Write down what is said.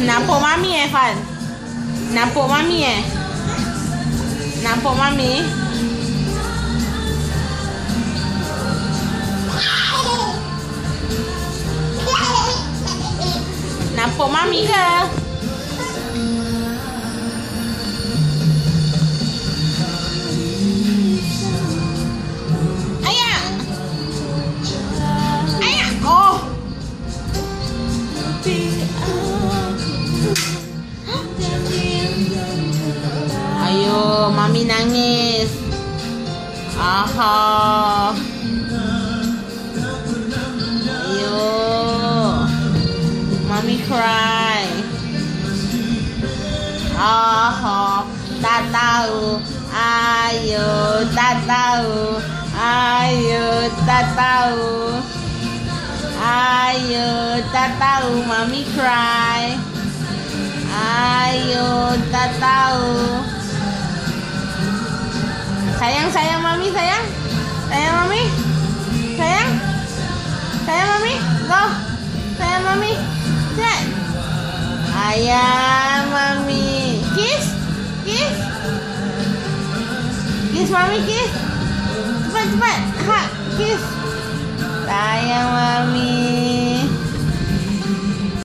Nampak mami eh Fan? Nampak mami eh? Nampak mami? Nampak mami ke? Mami nangis. Aha. Ayo. Mami cry. Aha. Tak. Ayo, tak. Ayo, tak. Ayo, tak. Mami cry. Sayang, sayang mami, sayang. Sayang mami. Sayang. Sayang mami. Go. Sayang mami. Cepat. Ayah mami. Kiss. Kiss. Kiss mami, kiss. Cepat, cepat. Ha, kiss. Sayang mami.